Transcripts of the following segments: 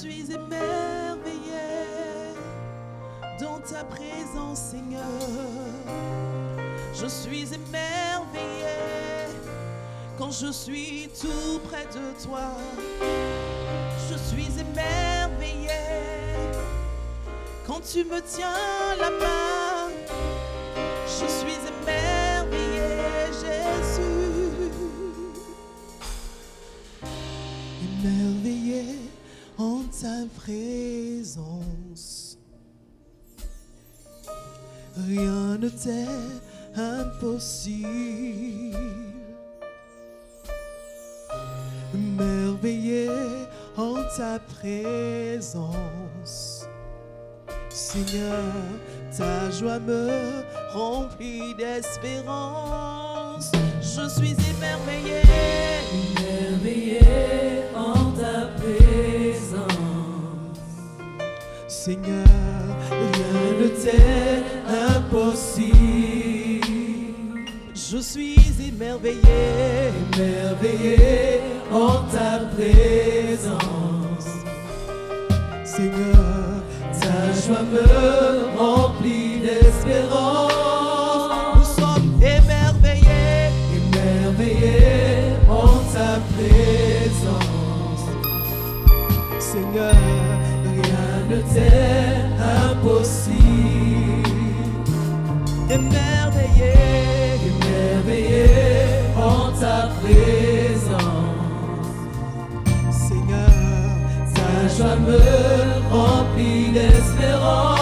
Je suis émerveillé dans ta présence, Seigneur. Je suis émerveillé quand je suis tout près de toi. Je suis émerveillé quand tu me tiens la main. Je suis merveillé en ta présence. Seigneur, ta joie me remplit d'espérance. Je suis émerveillé, émerveillé en ta présence. Seigneur, rien ne t'est impossible. Je suis émerveillé, émerveillé en ta présence. Seigneur, ta joie me remplit d'espérance. Nous sommes émerveillés, émerveillés en ta présence. Seigneur, rien ne t'est impossible. joie me remplit d'espérance.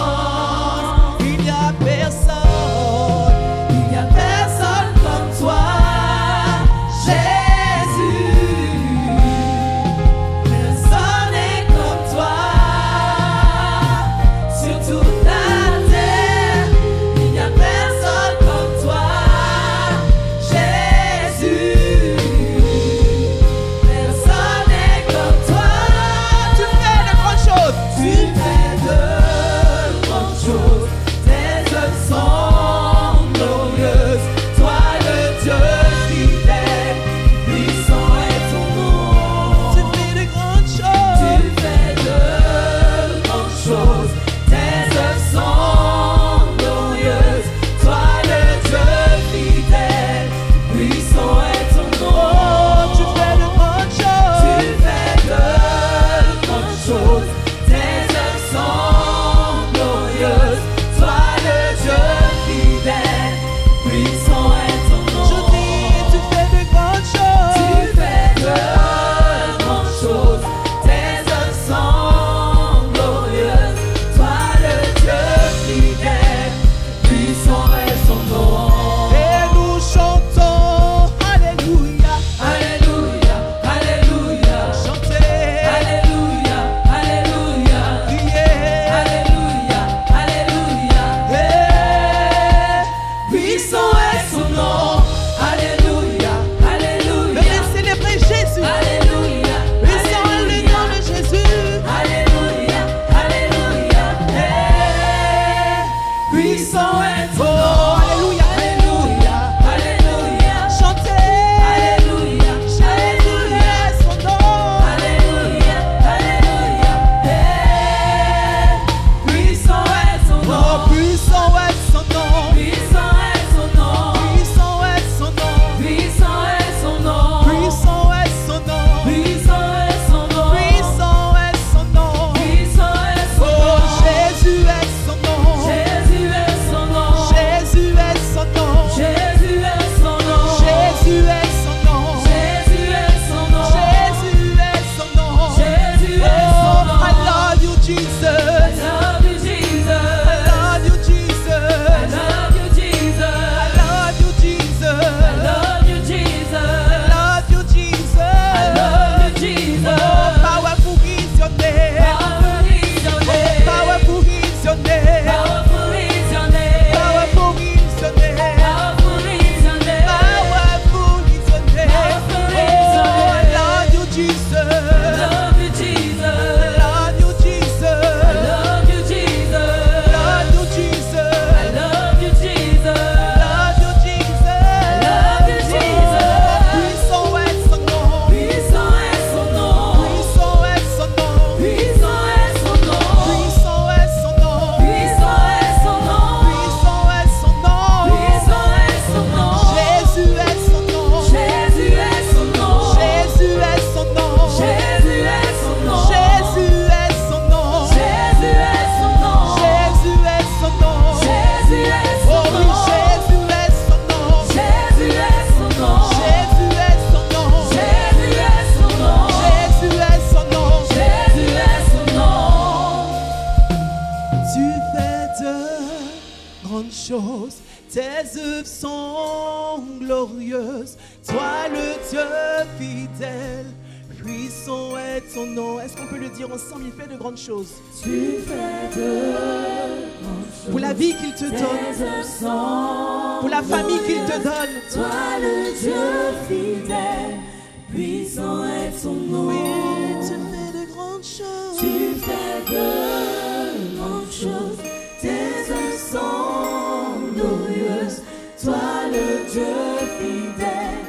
Le Dieu fidèle,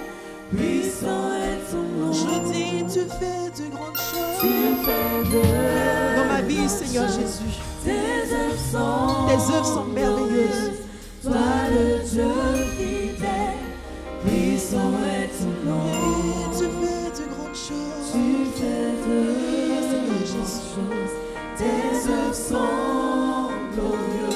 puissant est ton nom. Je dis, tu fais de grandes Tu choses. fais de Dans ma vie, Seigneur choses. Jésus. Tes œuvres sont Tes œuvres sont merveilleuses. Toi le Dieu fidèle, puissant est ton nom. Oui, tu fais de grandes choses. Tu fais de grandes choses, tes œuvres sont glorieuses.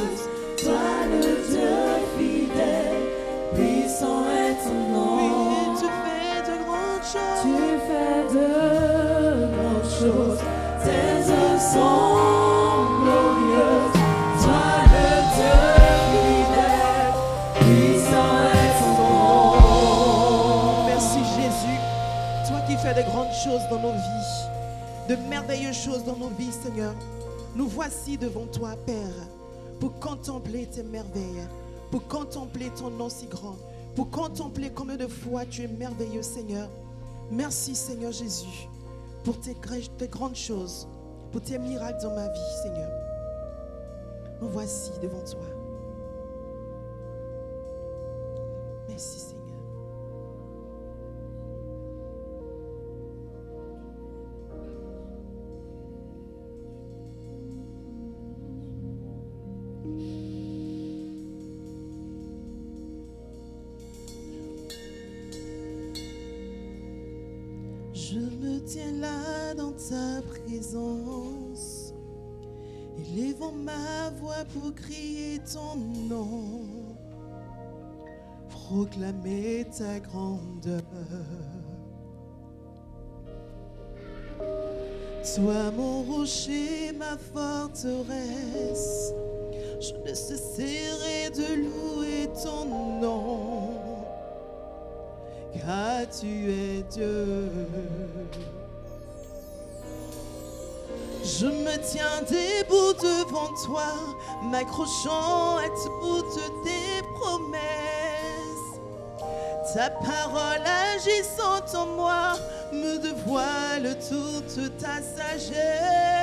Choses dans nos vies, de merveilleuses choses dans nos vies, Seigneur. Nous voici devant toi, Père, pour contempler tes merveilles, pour contempler ton nom si grand, pour contempler combien de fois tu es merveilleux, Seigneur. Merci, Seigneur Jésus, pour tes grandes choses, pour tes miracles dans ma vie, Seigneur. Nous voici devant toi. Merci, Seigneur. Je me tiens là dans ta présence, ma voix pour crier ton nom, proclamer ta grandeur. Toi mon rocher, ma forteresse, je ne cesserai de louer ton nom car tu es Dieu. Je me tiens debout devant toi, m'accrochant à toutes tes promesses. Ta parole agissant en moi me dévoile toute ta sagesse.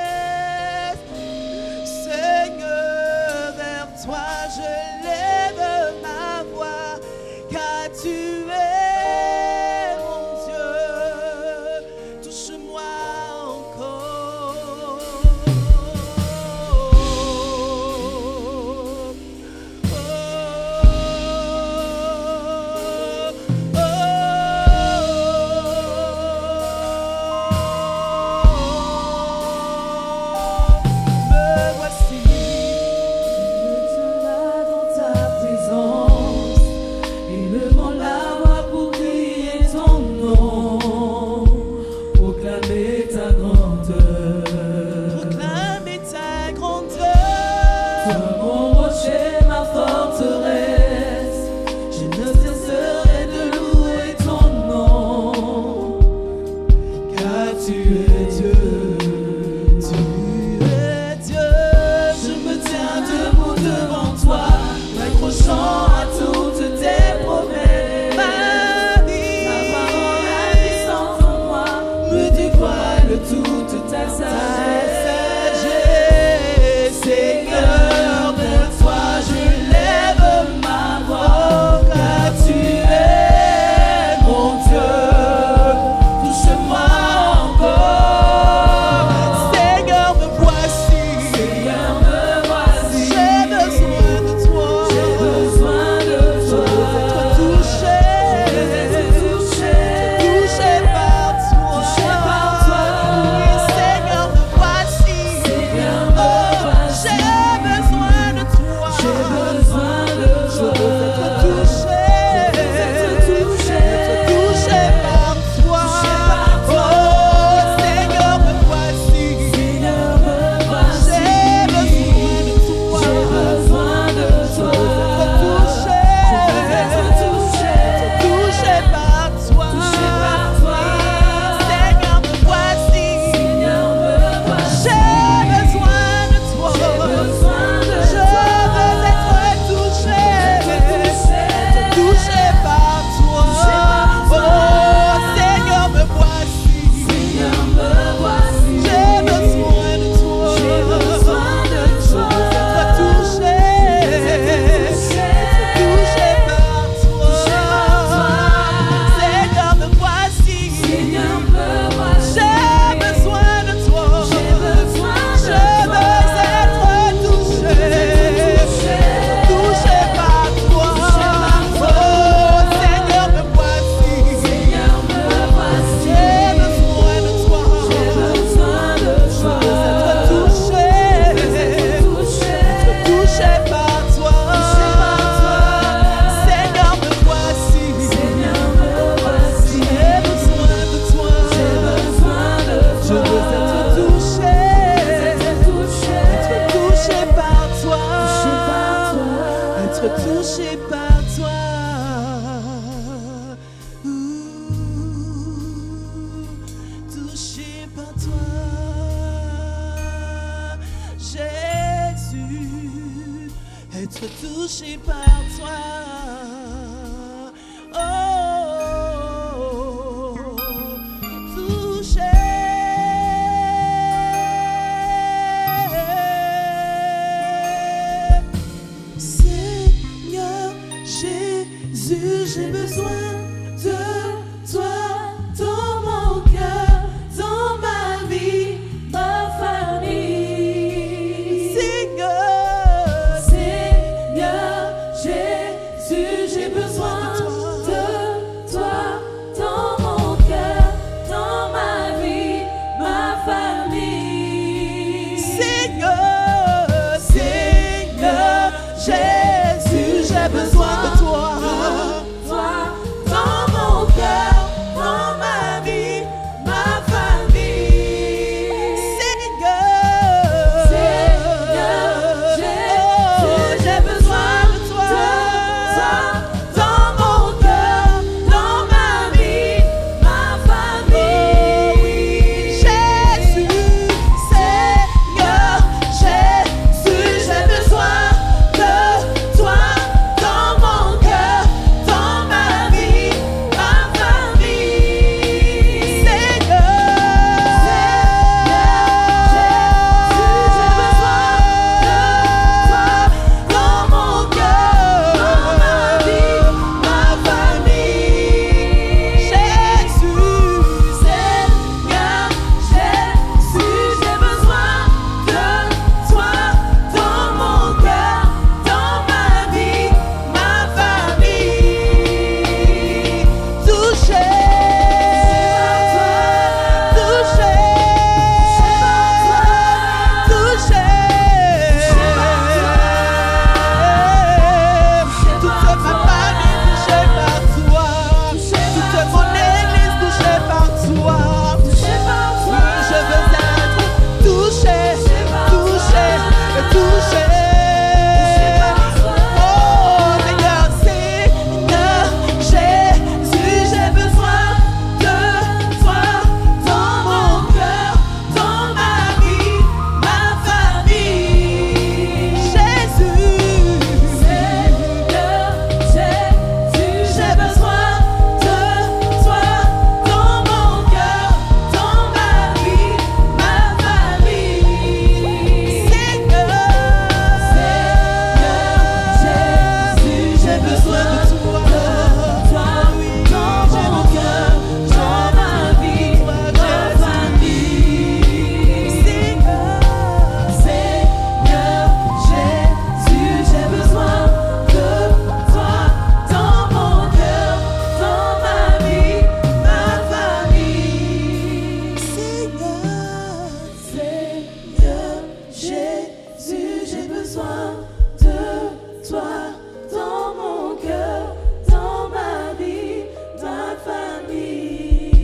Besoin de toi dans mon cœur, dans ma vie, ma famille.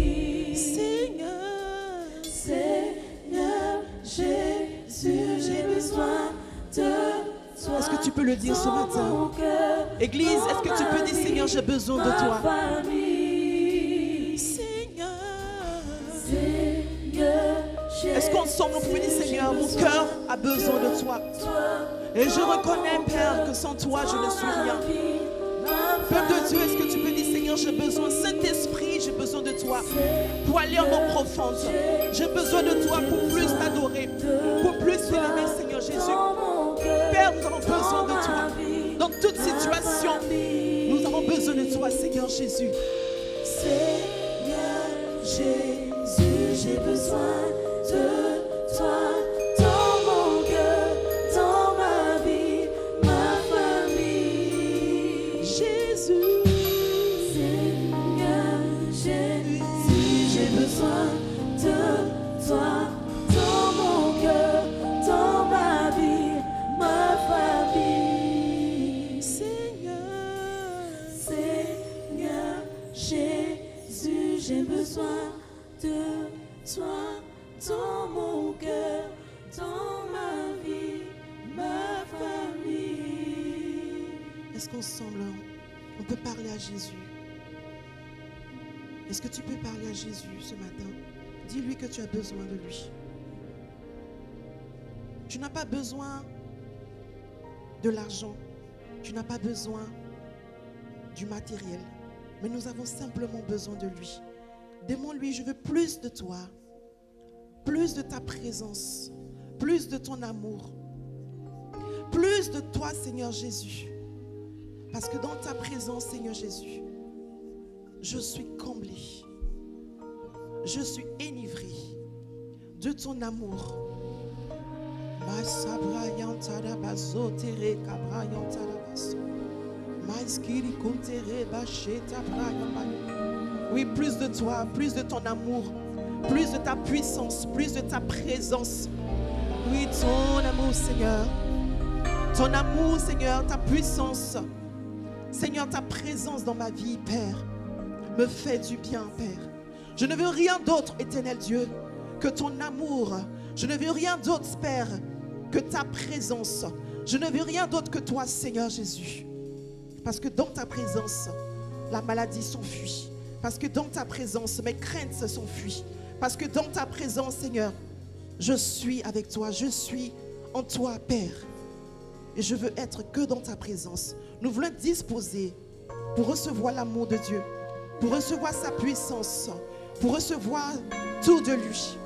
Seigneur Jésus, j'ai besoin de toi. Est-ce que tu peux le dire ce matin? cœur, Église, est-ce que tu peux dire Seigneur, j'ai besoin de toi? famille. Seigneur. Seigneur Est-ce qu'ensemble on peut dire Seigneur, mon cœur a besoin de toi. Et je reconnais, Père, que sans toi, je ne suis rien. Peuple de Dieu, est-ce que tu peux dire Seigneur, j'ai besoin, Saint-Esprit, j'ai besoin de toi pour aller en eau profonde. J'ai besoin de toi pour plus t'adorer, pour plus t'aimer, Seigneur Jésus. Père, nous avons besoin de toi. Dans toute situation, nous avons besoin de toi, Seigneur Jésus. Seigneur Jésus, j'ai besoin de j'ai besoin de toi dans mon cœur, dans ma vie, ma famille. Est-ce qu'ensemble, on peut parler à Jésus Est-ce que tu peux parler à Jésus ce matin? Dis-lui que tu as besoin de lui. Tu n'as pas besoin de l'argent. Tu n'as pas besoin du matériel. Mais nous avons simplement besoin de lui. Demande-lui, je veux plus de toi. Plus de ta présence. Plus de ton amour. Plus de toi, Seigneur Jésus. Parce que dans ta présence, Seigneur Jésus, je suis comblé. Je suis enivré de ton amour. Oui, plus de toi, plus de ton amour, plus de ta puissance, plus de ta présence. Oui, ton amour, Seigneur. Ton amour, Seigneur, ta puissance. Seigneur, ta présence dans ma vie, Père, me fait du bien, Père. Je ne veux rien d'autre, éternel Dieu, que ton amour. Je ne veux rien d'autre, Père, que ta présence. Je ne veux rien d'autre que toi, Seigneur Jésus. Parce que dans ta présence, la maladie s'enfuit. Parce que dans ta présence, mes craintes s'enfuient. Parce que dans ta présence, Seigneur, je suis avec toi. Je suis en toi, Père. Et je veux être que dans ta présence. Nous voulons disposer pour recevoir l'amour de Dieu, pour recevoir sa puissance, pour recevoir tout de lui.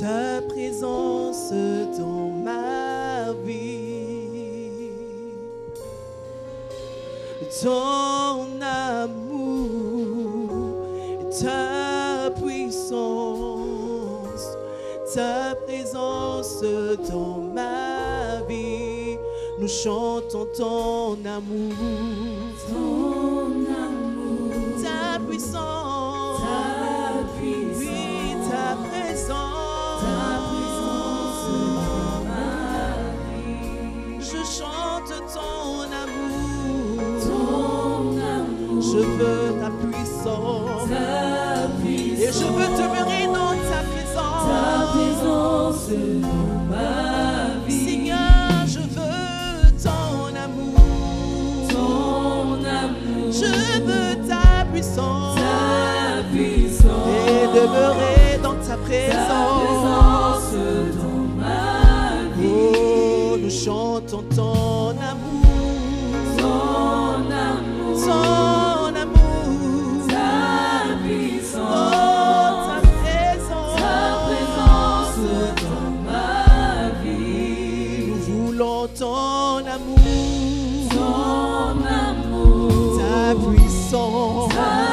Ta présence dans ma vie ton amour, ta puissance, ta présence dans ma vie. Nous chantons ton amour, je veux ta puissance. ta puissance, Et je veux demeurer dans ta présence. ta présence dans ma vie. Seigneur, je veux ton amour. Ton amour, Je veux ta puissance. ta puissance, Et demeurer dans ta présence voulons ton amour. Ton amour, Ta puissance. ta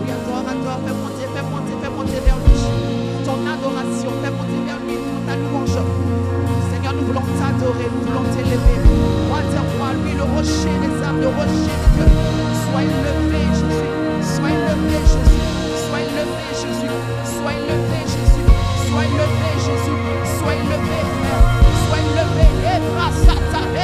Oui, adore, adore, fais monter, fais monter, fais monter vers lui. Ton adoration, fais monter vers lui ta louange. Seigneur, nous voulons t'adorer, nous voulons t'élever. Roi des rois, lui, le rocher des âmes, le rocher des dieux. Sois élevé, Jésus. Sois élevé, Jésus. Sois élevé, Jésus. Sois élevé, Jésus. Sois élevé, Jésus. Sois élevé, Père.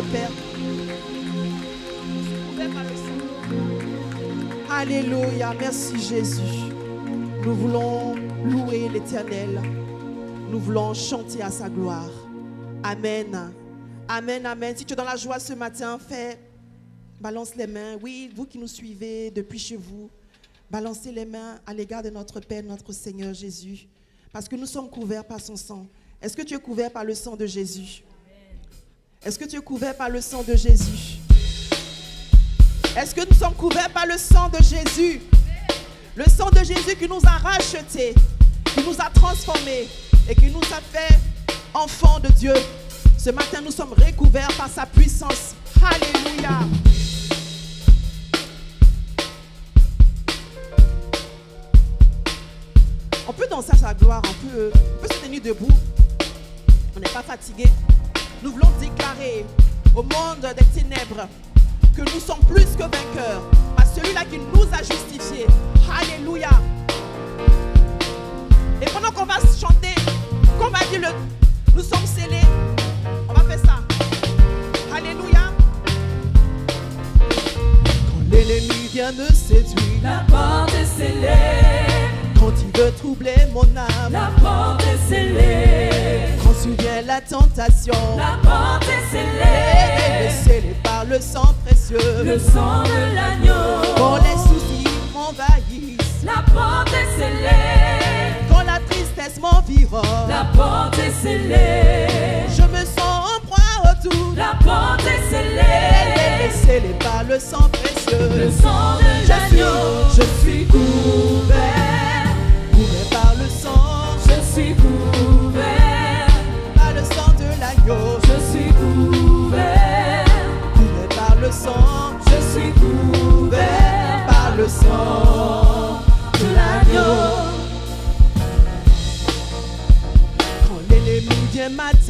Père. Alléluia. Merci Jésus. Nous voulons louer l'Éternel. Nous voulons chanter à sa gloire. Amen. Amen, amen. Si tu es dans la joie ce matin, fais, balance les mains. Oui, vous qui nous suivez depuis chez vous, balancez les mains à l'égard de notre Père, notre Seigneur Jésus. Parce que nous sommes couverts par son sang. Est-ce que tu es couvert par le sang de Jésus? Est-ce que tu es couvert par le sang de Jésus? Est-ce que nous sommes couverts par le sang de Jésus? Le sang de Jésus qui nous a rachetés, qui nous a transformés et qui nous a fait enfants de Dieu. Ce matin, nous sommes recouverts par sa puissance. Alléluia. On peut danser à sa gloire, on peut, on peut se tenir debout. On n'est pas fatigué. Nous voulons déclarer au monde des ténèbres que nous sommes plus que vainqueurs par celui-là qui nous a justifiés. Alléluia. Et pendant qu'on va chanter, qu'on va dire le, nous sommes scellés, on va faire ça. Alléluia. Quand l'ennemi vient me séduire, La porte est scellée, Continue de troubler mon âme. La porte est scellée. Prends souviens la tentation. La porte est scellée. Scellée par le sang précieux. Le sang de l'agneau. Quand les soucis m'envahissent. La porte est scellée. Quand la tristesse m'environne. La porte est scellée. Je me sens en proie au tout. La porte est scellée. Scellée par le sang précieux. Le sang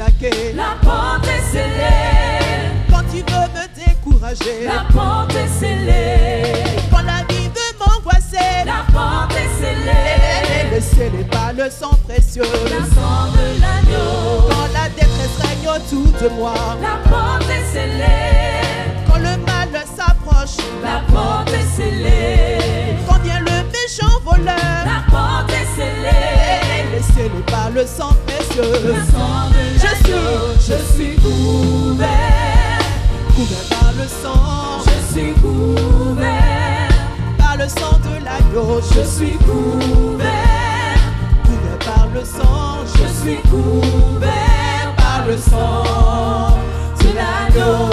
La porte est scellée. Quand il veut me décourager. La porte est scellée. Quand la vie veut m'angoisser. La porte est scellée. Le ciel est pas le sang précieux. La sang de l'agneau. Quand la détresse règne autour de moi. La porte est scellée. Quand le mal s'approche. La porte est scellée. Quand vient le méchant voleur. La le sang précieux. Le sang de je suis, je suis couvert. Couvert par le sang, je suis couvert. Par le sang de l'agneau, je suis couvert. Couvert par le sang, je suis couvert par le sang de l'agneau.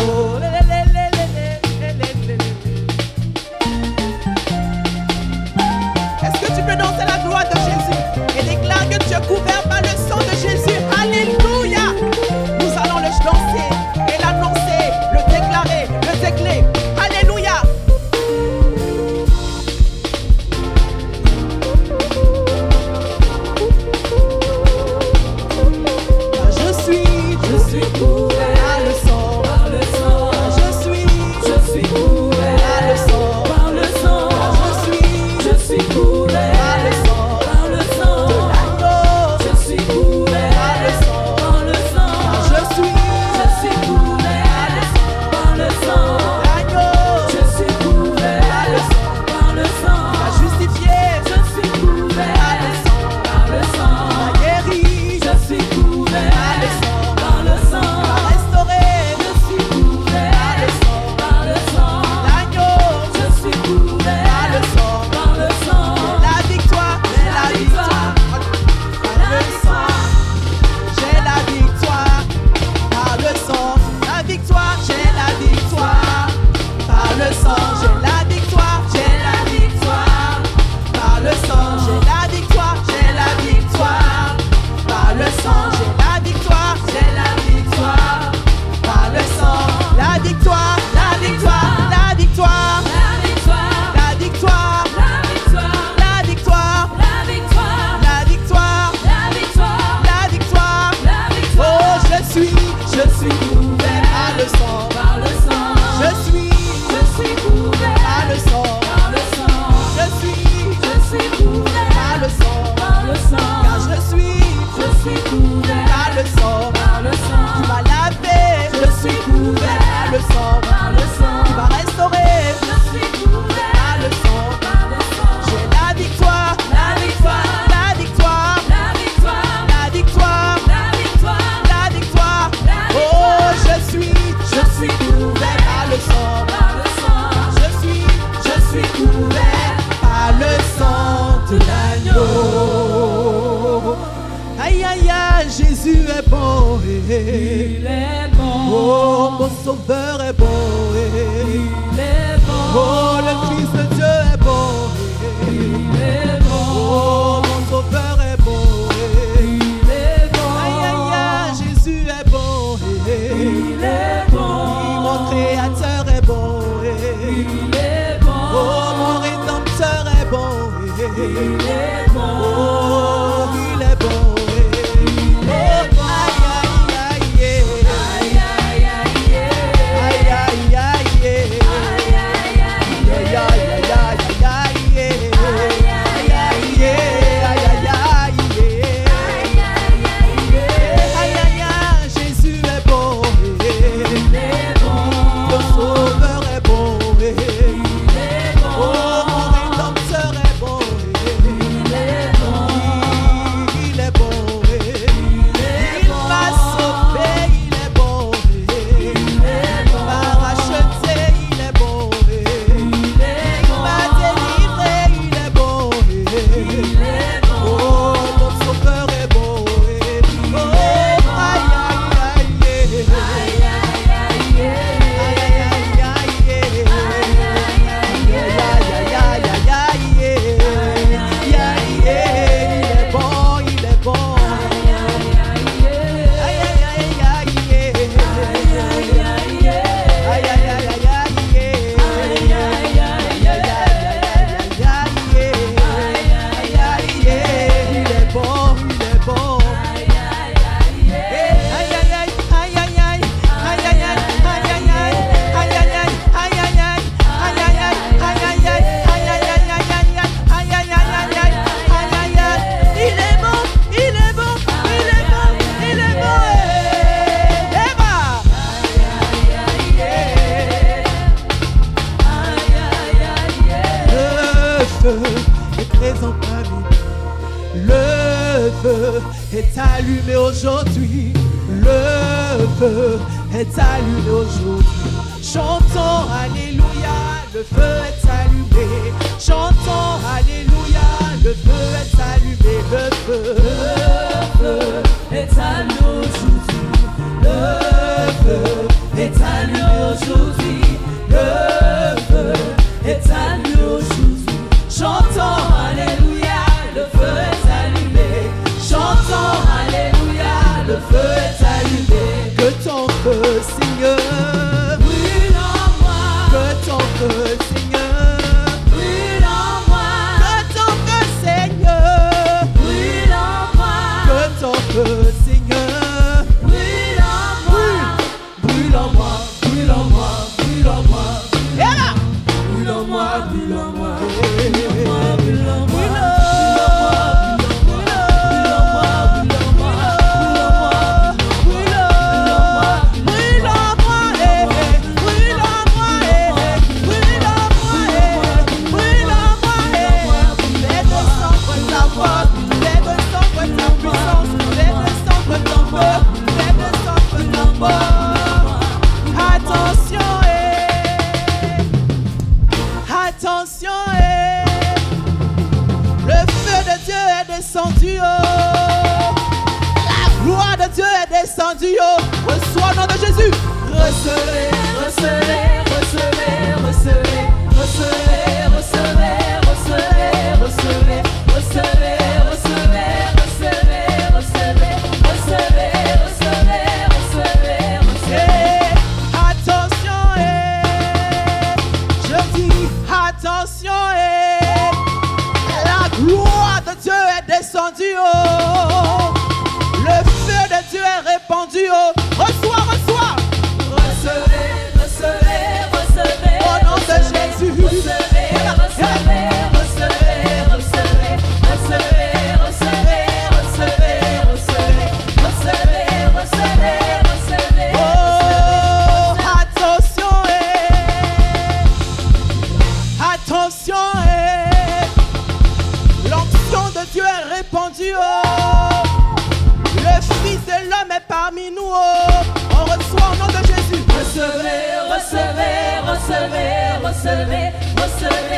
What's up, it? What's?